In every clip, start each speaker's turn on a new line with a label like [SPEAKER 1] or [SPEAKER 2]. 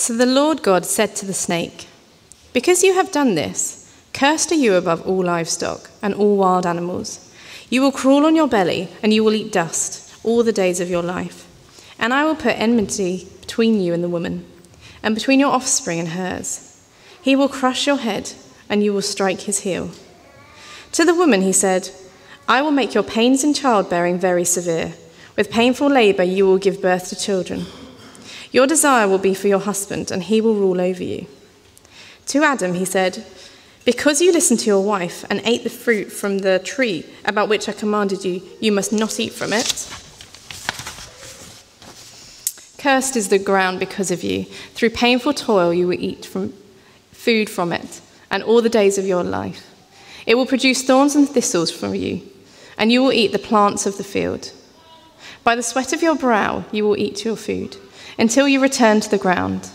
[SPEAKER 1] So the Lord God said to the snake, Because you have done this, cursed are you above all livestock and all wild animals. You will crawl on your belly, and you will eat dust all the days of your life. And I will put enmity between you and the woman, and between your offspring and hers. He will crush your head, and you will strike his heel. To the woman he said, I will make your pains in childbearing very severe. With painful labor you will give birth to children. Your desire will be for your husband, and he will rule over you. To Adam he said, Because you listened to your wife and ate the fruit from the tree about which I commanded you, you must not eat from it. Cursed is the ground because of you. Through painful toil you will eat from food from it, and all the days of your life. It will produce thorns and thistles for you, and you will eat the plants of the field. By the sweat of your brow you will eat your food, until you return to the ground.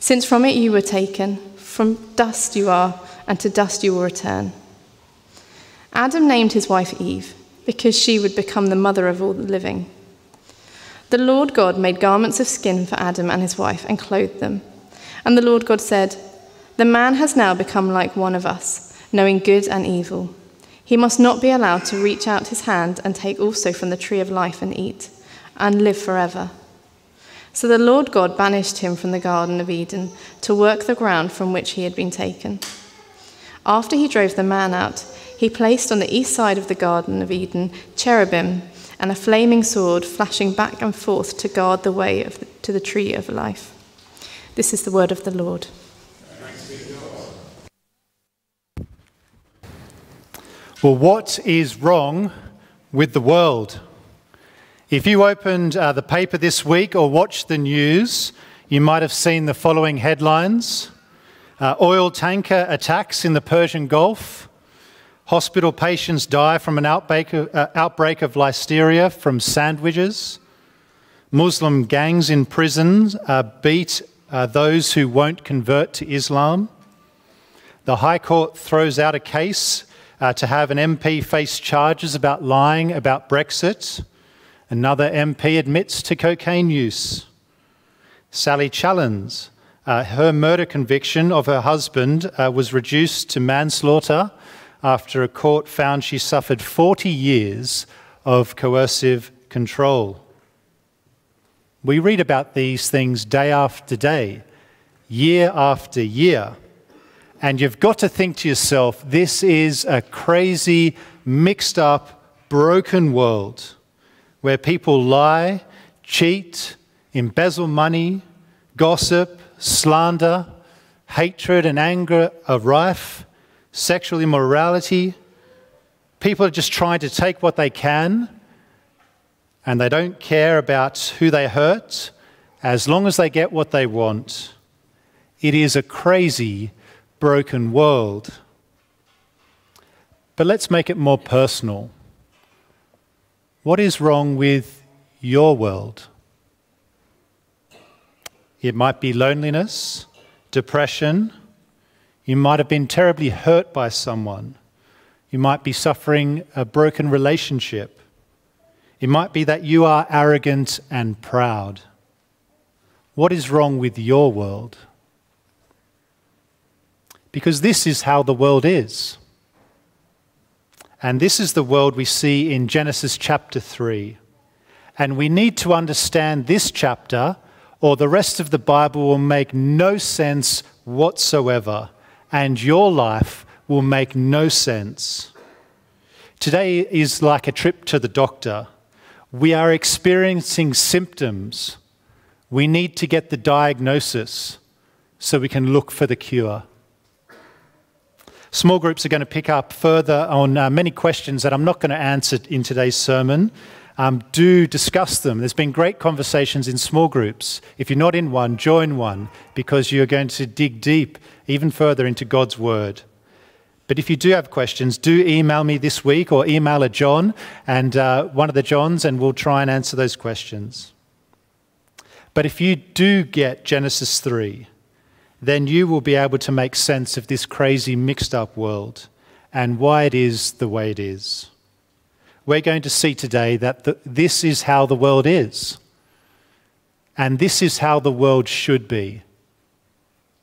[SPEAKER 1] Since from it you were taken, from dust you are, and to dust you will return. Adam named his wife Eve, because she would become the mother of all the living. The Lord God made garments of skin for Adam and his wife and clothed them. And the Lord God said, The man has now become like one of us knowing good and evil. He must not be allowed to reach out his hand and take also from the tree of life and eat, and live forever. So the Lord God banished him from the Garden of Eden to work the ground from which he had been taken. After he drove the man out, he placed on the east side of the Garden of Eden cherubim and a flaming sword flashing back and forth to guard the way the, to the tree of life. This is the word of the Lord.
[SPEAKER 2] Well, what is wrong with the world? If you opened uh, the paper this week or watched the news, you might have seen the following headlines uh, Oil tanker attacks in the Persian Gulf. Hospital patients die from an outbreak of, uh, outbreak of listeria from sandwiches. Muslim gangs in prisons uh, beat uh, those who won't convert to Islam. The High Court throws out a case uh, to have an MP face charges about lying about Brexit. Another MP admits to cocaine use. Sally Challen's, uh, her murder conviction of her husband uh, was reduced to manslaughter after a court found she suffered 40 years of coercive control. We read about these things day after day, year after year. And you've got to think to yourself, this is a crazy, mixed up, broken world where people lie, cheat, embezzle money, gossip, slander, hatred and anger are rife, sexual immorality. People are just trying to take what they can and they don't care about who they hurt as long as they get what they want. It is a crazy, broken world. But let's make it more personal. What is wrong with your world? It might be loneliness, depression. You might have been terribly hurt by someone. You might be suffering a broken relationship. It might be that you are arrogant and proud. What is wrong with your world? Because this is how the world is. And this is the world we see in Genesis chapter 3. And we need to understand this chapter, or the rest of the Bible will make no sense whatsoever, and your life will make no sense. Today is like a trip to the doctor. We are experiencing symptoms. We need to get the diagnosis so we can look for the cure. Small groups are going to pick up further on uh, many questions that I'm not going to answer in today's sermon. Um, do discuss them. There's been great conversations in small groups. If you're not in one, join one because you're going to dig deep even further into God's Word. But if you do have questions, do email me this week or email a John and uh, one of the Johns, and we'll try and answer those questions. But if you do get Genesis 3, then you will be able to make sense of this crazy, mixed up world and why it is the way it is. We're going to see today that the, this is how the world is, and this is how the world should be.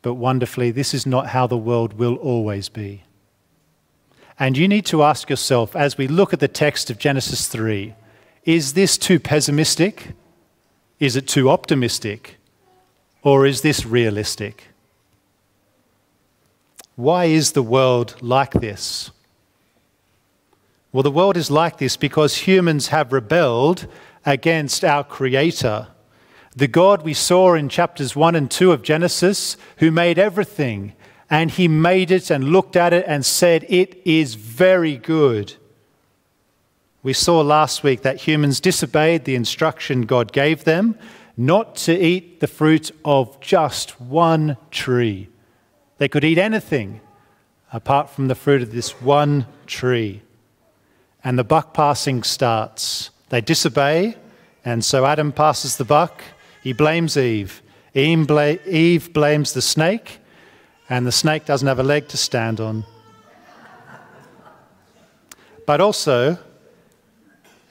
[SPEAKER 2] but wonderfully, this is not how the world will always be. And you need to ask yourself as we look at the text of Genesis 3 is this too pessimistic? Is it too optimistic? Or is this realistic? Why is the world like this? Well, the world is like this because humans have rebelled against our Creator. The God we saw in chapters 1 and 2 of Genesis, who made everything, and He made it and looked at it and said, It is very good. We saw last week that humans disobeyed the instruction God gave them not to eat the fruit of just one tree. They could eat anything apart from the fruit of this one tree. And the buck passing starts. They disobey, and so Adam passes the buck. He blames Eve. Eve blames the snake, and the snake doesn't have a leg to stand on. But also,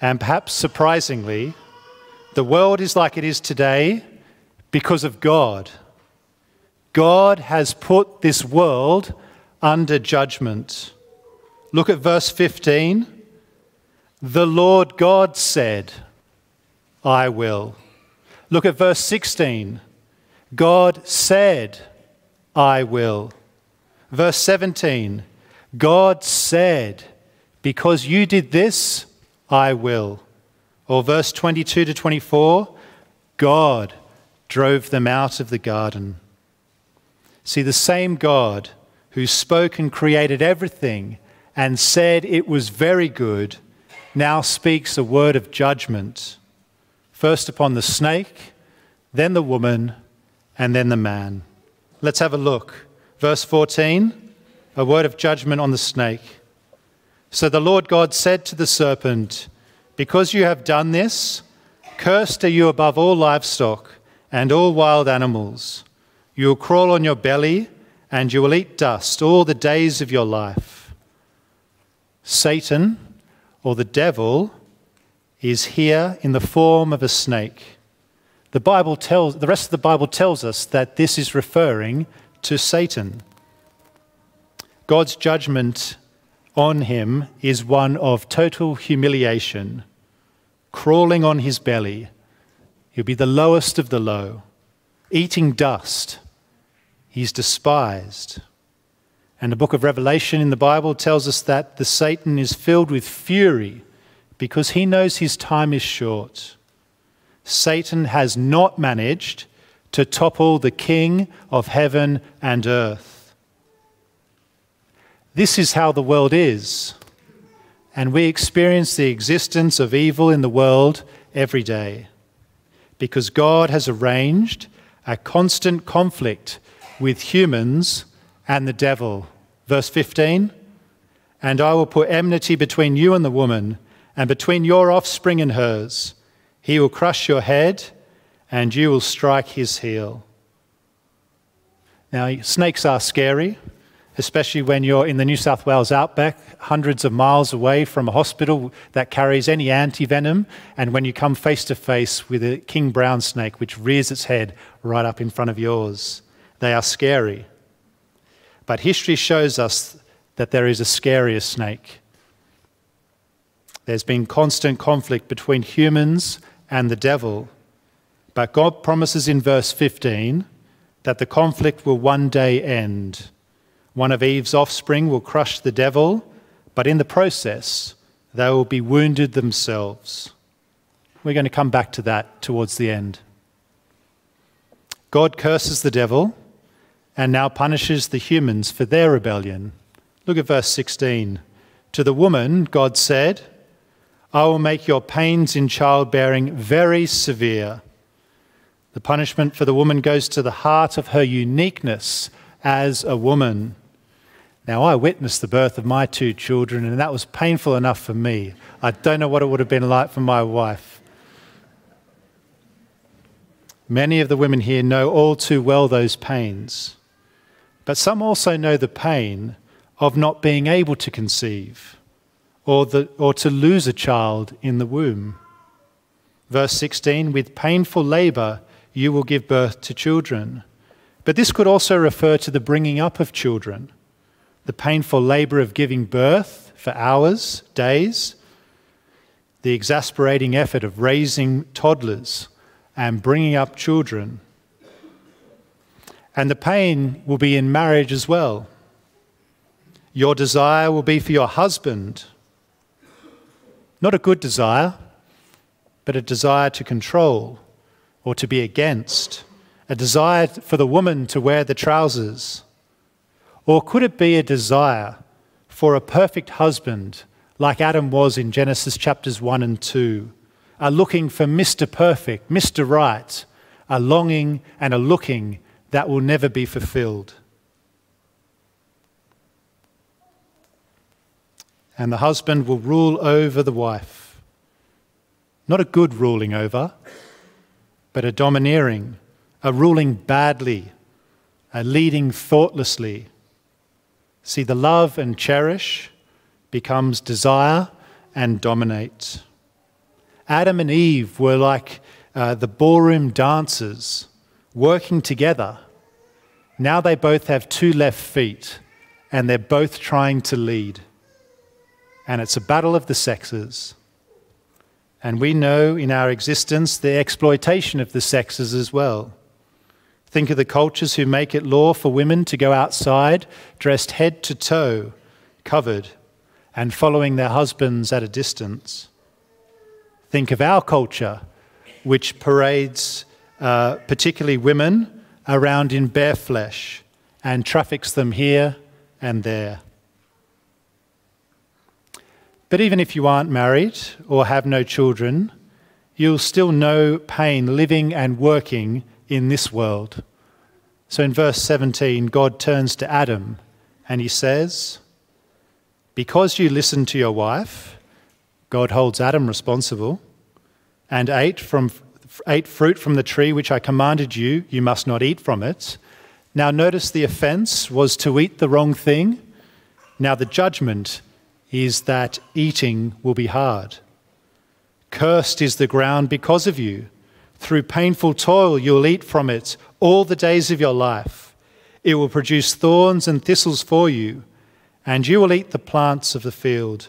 [SPEAKER 2] and perhaps surprisingly, the world is like it is today because of God. God has put this world under judgment. Look at verse 15. The Lord God said, I will. Look at verse 16. God said, I will. Verse 17. God said, Because you did this, I will. Or verse 22 to 24. God drove them out of the garden. See, the same God who spoke and created everything and said it was very good now speaks a word of judgment, first upon the snake, then the woman, and then the man. Let's have a look. Verse 14 a word of judgment on the snake. So the Lord God said to the serpent, Because you have done this, cursed are you above all livestock and all wild animals. You will crawl on your belly, and you will eat dust all the days of your life. Satan, or the devil, is here in the form of a snake. The Bible tells the rest of the Bible tells us that this is referring to Satan. God's judgment on him is one of total humiliation, crawling on his belly. He'll be the lowest of the low, eating dust He's despised. And the book of Revelation in the Bible tells us that the Satan is filled with fury because he knows his time is short. Satan has not managed to topple the king of heaven and earth. This is how the world is. And we experience the existence of evil in the world every day because God has arranged a constant conflict with humans and the devil. Verse 15 And I will put enmity between you and the woman, and between your offspring and hers. He will crush your head, and you will strike his heel. Now, snakes are scary, especially when you're in the New South Wales outback, hundreds of miles away from a hospital that carries any anti-venom, and when you come face to face with a king brown snake which rears its head right up in front of yours. They are scary. But history shows us that there is a scarier snake. There's been constant conflict between humans and the devil. But God promises in verse 15 that the conflict will one day end. One of Eve's offspring will crush the devil, but in the process, they will be wounded themselves. We're going to come back to that towards the end. God curses the devil and now punishes the humans for their rebellion. Look at verse 16. To the woman, God said, I will make your pains in childbearing very severe. The punishment for the woman goes to the heart of her uniqueness as a woman. Now, I witnessed the birth of my two children, and that was painful enough for me. I don't know what it would have been like for my wife. Many of the women here know all too well those pains. But some also know the pain of not being able to conceive or, the, or to lose a child in the womb. Verse 16 With painful labor you will give birth to children. But this could also refer to the bringing up of children, the painful labour of giving birth for hours, days, the exasperating effort of raising toddlers and bringing up children. And the pain will be in marriage as well. Your desire will be for your husband, not a good desire, but a desire to control or to be against a desire for the woman to wear the trousers? Or could it be a desire for a perfect husband like Adam was in Genesis chapters 1 and 2, a looking for Mr. Perfect, Mr. Right, a longing and a looking that will never be fulfilled? And the husband will rule over the wife. Not a good ruling over, but a domineering, a ruling badly, a leading thoughtlessly. See, the love and cherish becomes desire and dominate. Adam and Eve were like uh, the ballroom dancers working together. Now they both have two left feet and they're both trying to lead. And it's a battle of the sexes. And we know in our existence the exploitation of the sexes as well. Think of the cultures who make it law for women to go outside dressed head to toe, covered, and following their husbands at a distance. Think of our culture, which parades uh, particularly women around in bare flesh and traffics them here and there. But even if you aren't married or have no children, you'll still know pain living and working in this world. So in verse 17, God turns to Adam and he says, Because you listened to your wife, God holds Adam responsible, and ate, from, ate fruit from the tree which I commanded you, you must not eat from it. Now notice the offense was to eat the wrong thing. Now the judgment is that eating will be hard. Cursed is the ground because of you. Through painful toil, you'll eat from it all the days of your life. It will produce thorns and thistles for you, and you will eat the plants of the field.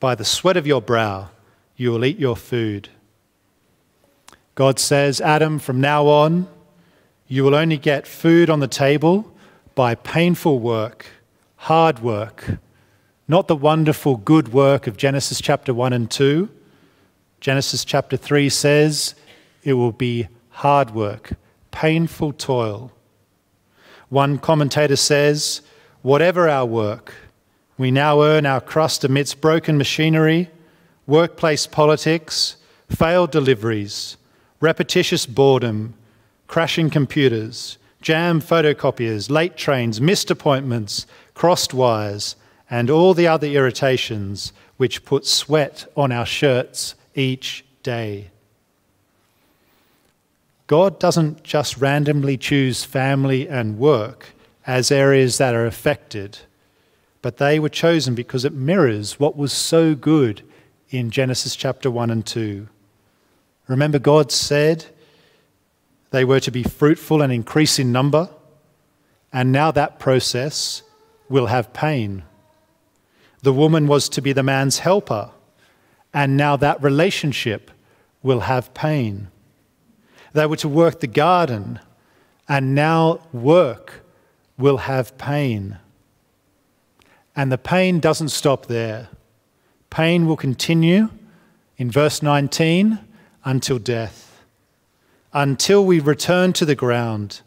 [SPEAKER 2] By the sweat of your brow, you will eat your food. God says, Adam, from now on, you will only get food on the table by painful work, hard work, not the wonderful good work of Genesis chapter 1 and 2. Genesis chapter 3 says, it will be hard work, painful toil. One commentator says, Whatever our work, we now earn our crust amidst broken machinery, workplace politics, failed deliveries, repetitious boredom, crashing computers, jam photocopiers, late trains, missed appointments, crossed wires, and all the other irritations which put sweat on our shirts each day. God doesn't just randomly choose family and work as areas that are affected, but they were chosen because it mirrors what was so good in Genesis chapter 1 and 2. Remember, God said they were to be fruitful and increase in number, and now that process will have pain. The woman was to be the man's helper, and now that relationship will have pain. They were to work the garden, and now work will have pain. And the pain doesn't stop there. Pain will continue in verse 19 until death, until we return to the ground,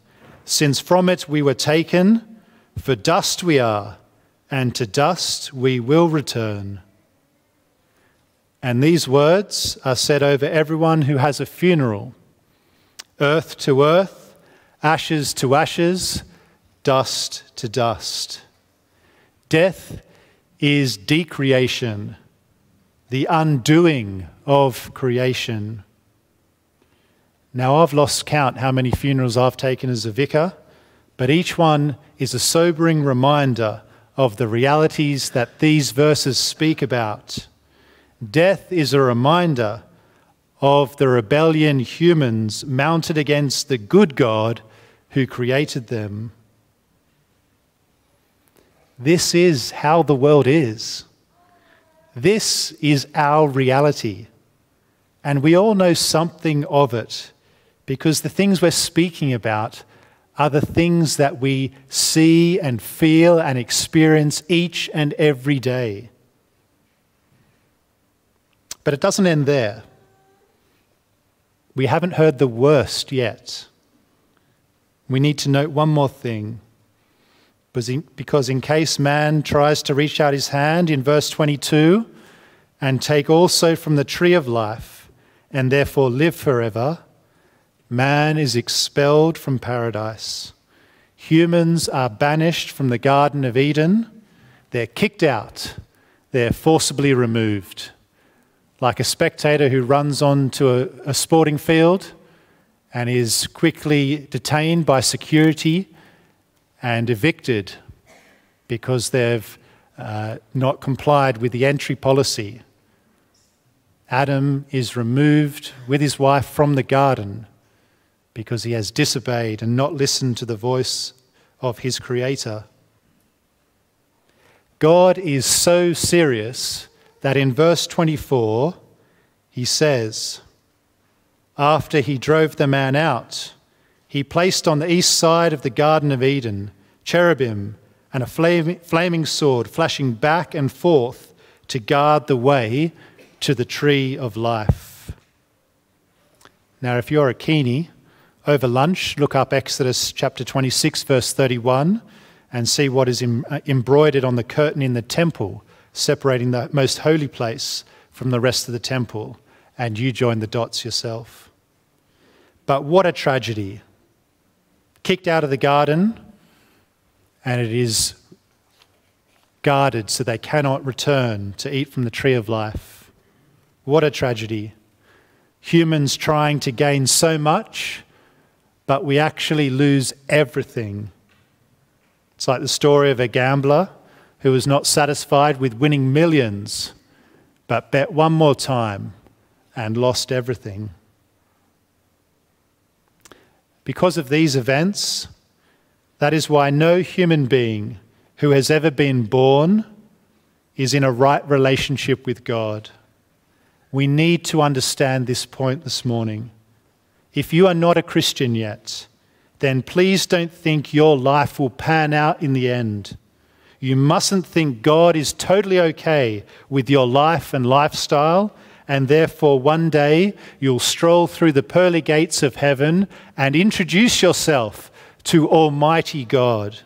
[SPEAKER 2] since from it we were taken, for dust we are, and to dust we will return. And these words are said over everyone who has a funeral earth to earth, ashes to ashes, dust to dust. Death is decreation, the undoing of creation. Now, I've lost count how many funerals I've taken as a vicar, but each one is a sobering reminder of the realities that these verses speak about. Death is a reminder of the rebellion humans mounted against the good God who created them. This is how the world is. This is our reality. And we all know something of it because the things we're speaking about are the things that we see and feel and experience each and every day. But it doesn't end there. We haven't heard the worst yet. We need to note one more thing. Because in case man tries to reach out his hand in verse 22 and take also from the tree of life and therefore live forever, Man is expelled from paradise. Humans are banished from the Garden of Eden. They're kicked out. They're forcibly removed. Like a spectator who runs onto a, a sporting field and is quickly detained by security and evicted because they've uh, not complied with the entry policy. Adam is removed with his wife from the garden because he has disobeyed and not listened to the voice of his Creator. God is so serious that in verse 24 he says, After he drove the man out, he placed on the east side of the Garden of Eden cherubim and a flaming sword flashing back and forth to guard the way to the tree of life. Now, if you're a keenie, over lunch, look up Exodus chapter 26, verse 31, and see what is uh, embroidered on the curtain in the temple, separating the most holy place from the rest of the temple, and you join the dots yourself. But what a tragedy! Kicked out of the garden, and it is guarded so they cannot return to eat from the tree of life. What a tragedy. Humans trying to gain so much but we actually lose everything. It's like the story of a gambler who was not satisfied with winning millions, but bet one more time and lost everything. Because of these events, that is why no human being who has ever been born is in a right relationship with God. We need to understand this point this morning. If you are not a Christian yet, then please don't think your life will pan out in the end. You mustn't think God is totally okay with your life and lifestyle, and therefore one day you'll stroll through the pearly gates of heaven and introduce yourself to Almighty God.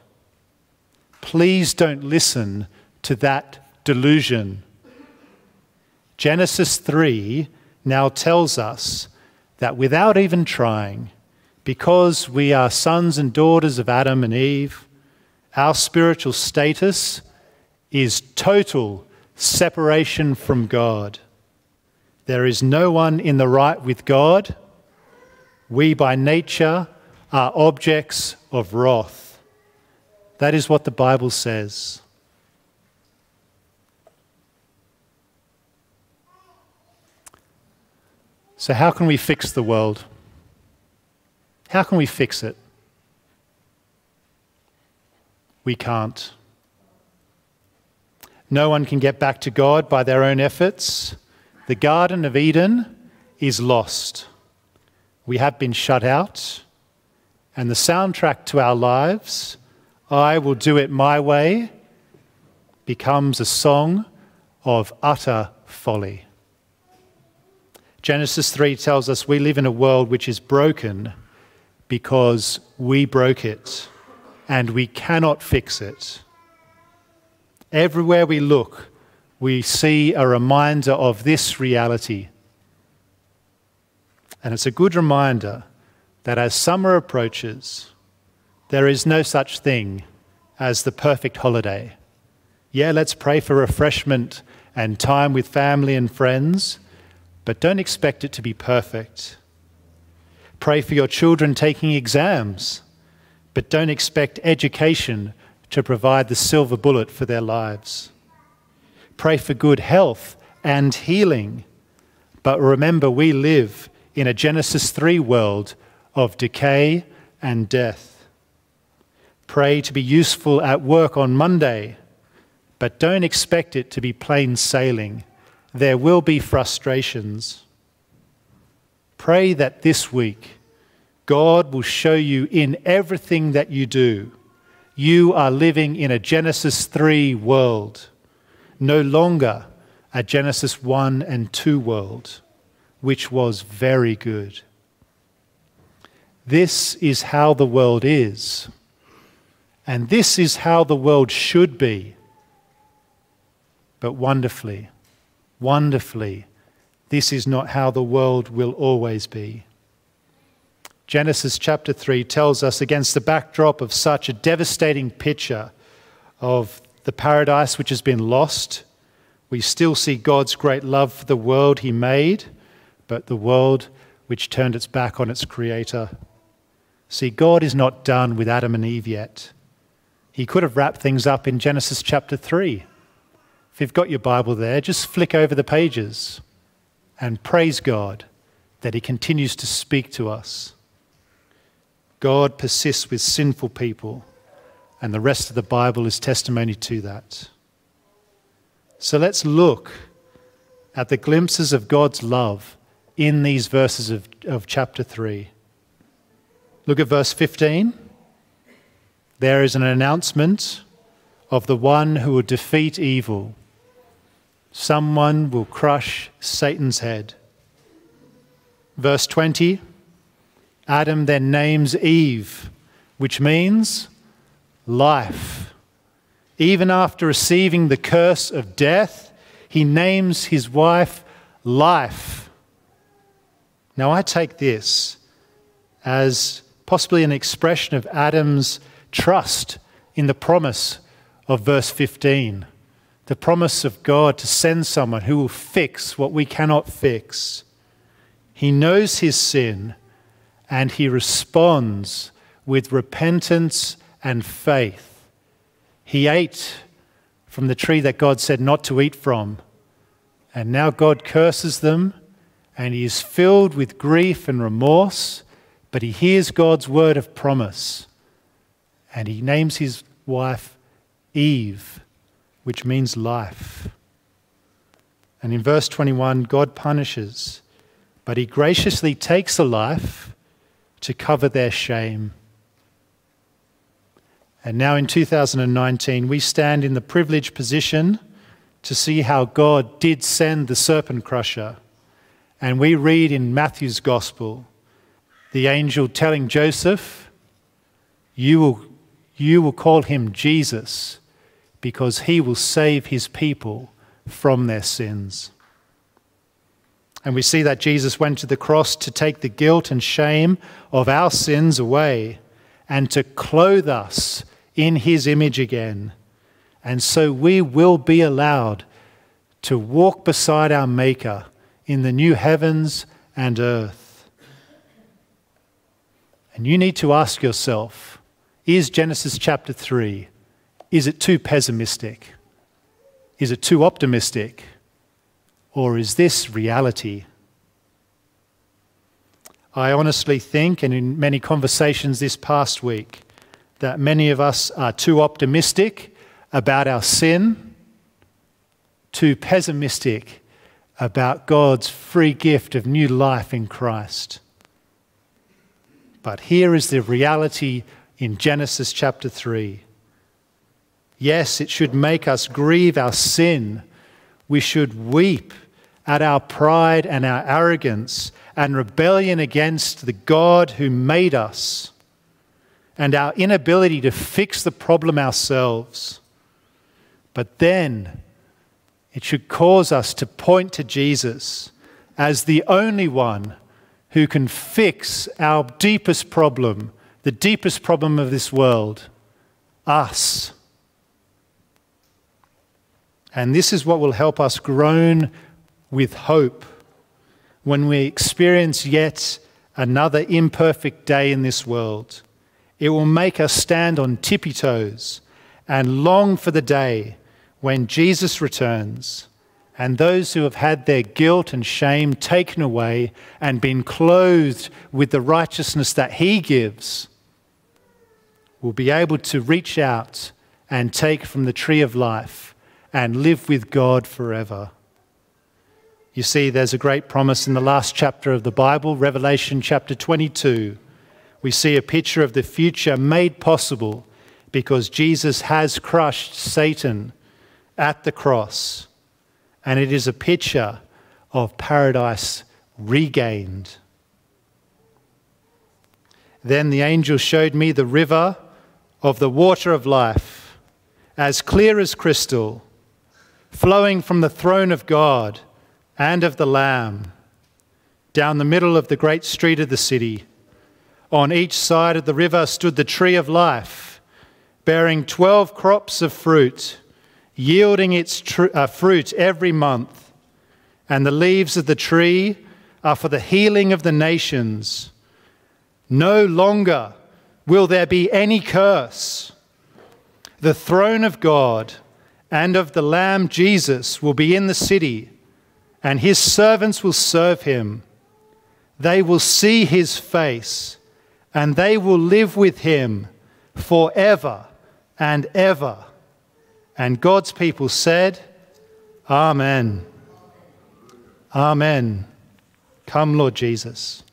[SPEAKER 2] Please don't listen to that delusion. Genesis 3 now tells us that without even trying, because we are sons and daughters of Adam and Eve, our spiritual status is total separation from God. There is no one in the right with God. We, by nature, are objects of wrath. That is what the Bible says. So, how can we fix the world? How can we fix it? We can't. No one can get back to God by their own efforts. The Garden of Eden is lost. We have been shut out. And the soundtrack to our lives, I will do it my way, becomes a song of utter folly. Genesis 3 tells us we live in a world which is broken because we broke it and we cannot fix it. Everywhere we look, we see a reminder of this reality. And it's a good reminder that as summer approaches, there is no such thing as the perfect holiday. Yeah, let's pray for refreshment and time with family and friends but don't expect it to be perfect. Pray for your children taking exams, but don't expect education to provide the silver bullet for their lives. Pray for good health and healing, but remember we live in a Genesis 3 world of decay and death. Pray to be useful at work on Monday, but don't expect it to be plain sailing. There will be frustrations. Pray that this week God will show you in everything that you do, you are living in a Genesis 3 world, no longer a Genesis 1 and 2 world, which was very good. This is how the world is, and this is how the world should be. But wonderfully, wonderfully, this is not how the world will always be. Genesis chapter 3 tells us, against the backdrop of such a devastating picture of the paradise which has been lost, we still see God's great love for the world He made, but the world which turned its back on its Creator. See, God is not done with Adam and Eve yet. He could have wrapped things up in Genesis chapter 3 if you've got your Bible there, just flick over the pages and praise God that He continues to speak to us. God persists with sinful people, and the rest of the Bible is testimony to that. So let's look at the glimpses of God's love in these verses of, of chapter 3. Look at verse 15. There is an announcement of the one who will defeat evil someone will crush Satan's head. Verse 20 Adam then names Eve, which means life. Even after receiving the curse of death, he names his wife life. Now, I take this as possibly an expression of Adam's trust in the promise of verse 15 the promise of God to send someone who will fix what we cannot fix. He knows his sin and he responds with repentance and faith. He ate from the tree that God said not to eat from, and now God curses them, and he is filled with grief and remorse, but he hears God's word of promise, and he names his wife Eve which means life. And in verse 21, God punishes, but he graciously takes a life to cover their shame. And now in 2019, we stand in the privileged position to see how God did send the serpent crusher. And we read in Matthew's gospel the angel telling Joseph, You will, you will call him Jesus because he will save his people from their sins. And we see that Jesus went to the cross to take the guilt and shame of our sins away and to clothe us in his image again. And so we will be allowed to walk beside our Maker in the new heavens and earth. And you need to ask yourself is Genesis chapter 3 is it too pessimistic? Is it too optimistic? Or is this reality? I honestly think, and in many conversations this past week, that many of us are too optimistic about our sin, too pessimistic about God's free gift of new life in Christ. But here is the reality in Genesis chapter 3 Yes, it should make us grieve our sin. We should weep at our pride and our arrogance and rebellion against the God who made us and our inability to fix the problem ourselves. But then it should cause us to point to Jesus as the only one who can fix our deepest problem, the deepest problem of this world us. And this is what will help us groan with hope when we experience yet another imperfect day in this world. It will make us stand on tippy toes and long for the day when Jesus returns and those who have had their guilt and shame taken away and been clothed with the righteousness that He gives will be able to reach out and take from the tree of life and live with God forever. You see, there's a great promise in the last chapter of the Bible, Revelation chapter 22. We see a picture of the future made possible because Jesus has crushed Satan at the cross. And it is a picture of paradise regained. Then the angel showed me the river of the water of life, as clear as crystal, flowing from the throne of God and of the Lamb, down the middle of the great street of the city. On each side of the river stood the tree of life, bearing twelve crops of fruit, yielding its uh, fruit every month. And the leaves of the tree are for the healing of the nations. No longer will there be any curse. The throne of God and of the Lamb Jesus will be in the city, and his servants will serve him. They will see his face, and they will live with him forever and ever. And God's people said, Amen. Amen. Come, Lord Jesus.